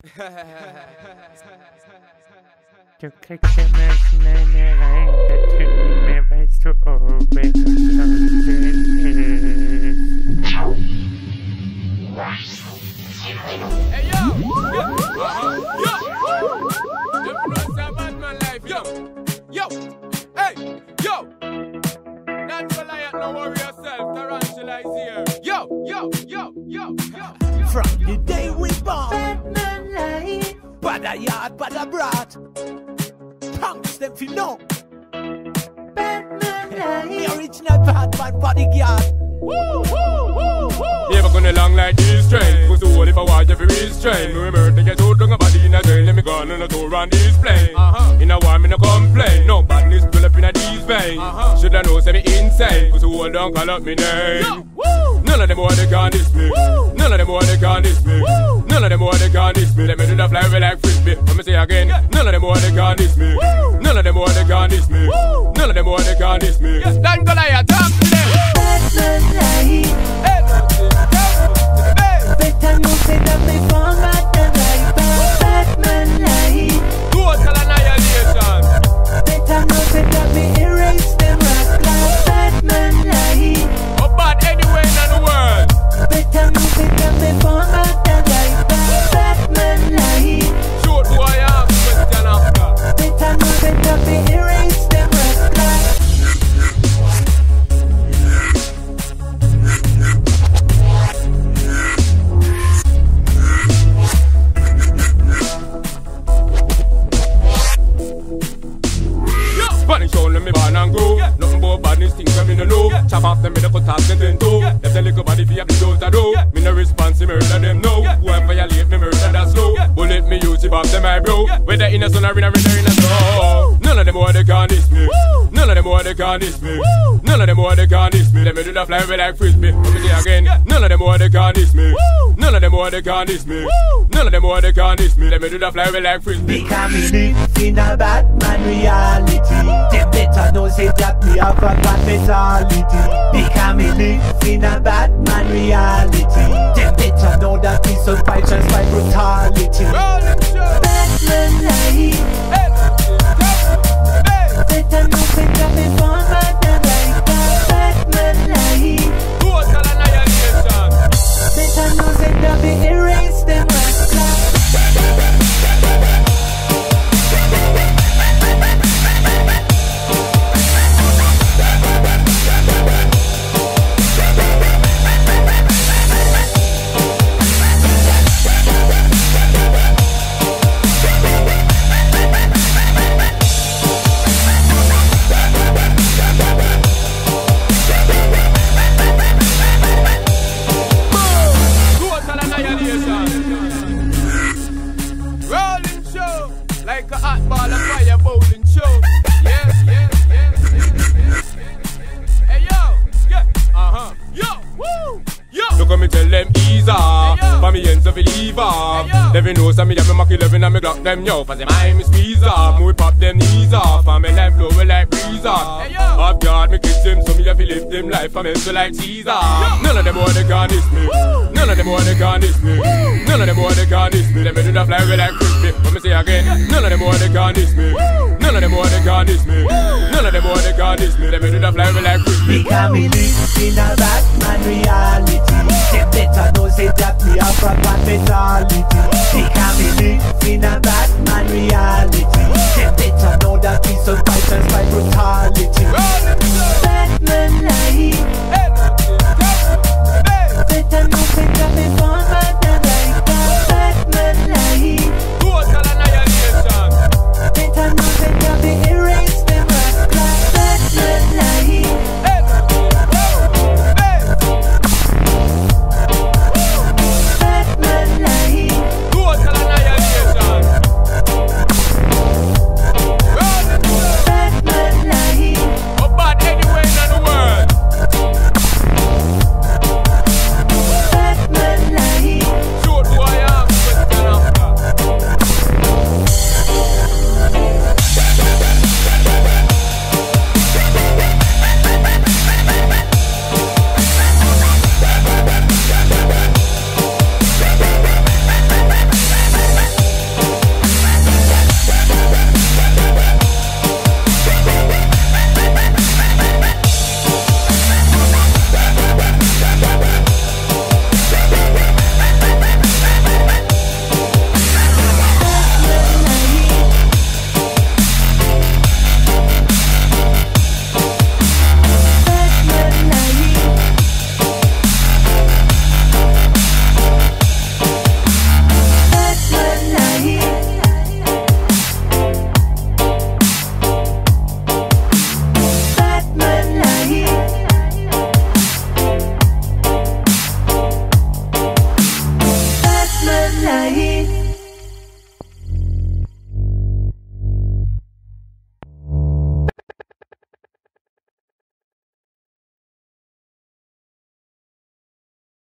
Du kriegst immer rein, nicht mehr weißt, oben Hey yo, uh-huh, yo, you know it's a bad man life, yo, yo, hey, yo. Don Goliath, no worry yourself, Tarantula is here. Yo, yo, yo, yo, yo. From the day we born, badman life, bada yard, bada brat. Punks them fi know. badman The original badman bodyguard. Woo, woo, woo, woo. Never gonna long like this train. Cause all if I watch every restrain. Me remember get out on a body in a train. Let me go on a tour on this Uh-huh. Know say me insane. Cause who don't call up me name. None of them want they can diss me. None of them want they can diss me. None of them want they can diss me. Let me do the fly like frisbee. Let me say again. None of them want they can diss me. None of them want they can diss me. None of them want they can diss me. Don Goliath, Badness things when me no know. Chop off them, me the cut off them toe. Left a little body fi up the doors that do. Me no response, me murder them no. Who am violate me murder that slow. Bullet me use it off them eyebrow. Whether in a sun or in a rain or in a snow. None of them want can diss me. None of them want they can diss me. None of them want they can diss me. Let me do the fly away like frisbee. Let me say again. None of them want they can diss me. None of them want they can diss me. None of them want they can diss me. Let me do the fly away like frisbee. Because me live in a badman reality. Them better know say that me have a bad mentality. Because me live in a off. Hey, yo. Devin knows me have me Mac 11 and me Glock them yo. For them I me squeeze off. Me pop them knees off. And me life blow like breeze off. Hey, yo. Guard me kiss them so me have to lift them life. I'm so like Caesar. None of them want they can diss me. None of them want they can diss me. None of them want they can diss me. Let me do the fly away like crispy. Let me say again. None of them want they can diss me. None of them want they can diss me. None of them want they can diss me. Let me do the fly away like crispy. Because me live in